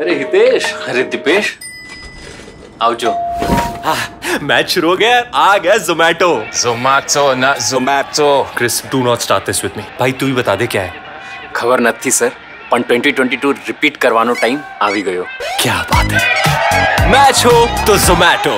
अरे हितेश अरे दीपेश। आओ जो मैच शुरू हो गया आ गया जोमैटो जोमैटो ना Zomato Chris do not start this with me भाई तू ही बता दे क्या है? खबर न थी सर પણ 2022 રિપીટ કરવાનો ટાઈમ આવી गयो। क्या बात है? मैच हो तो जोमैटो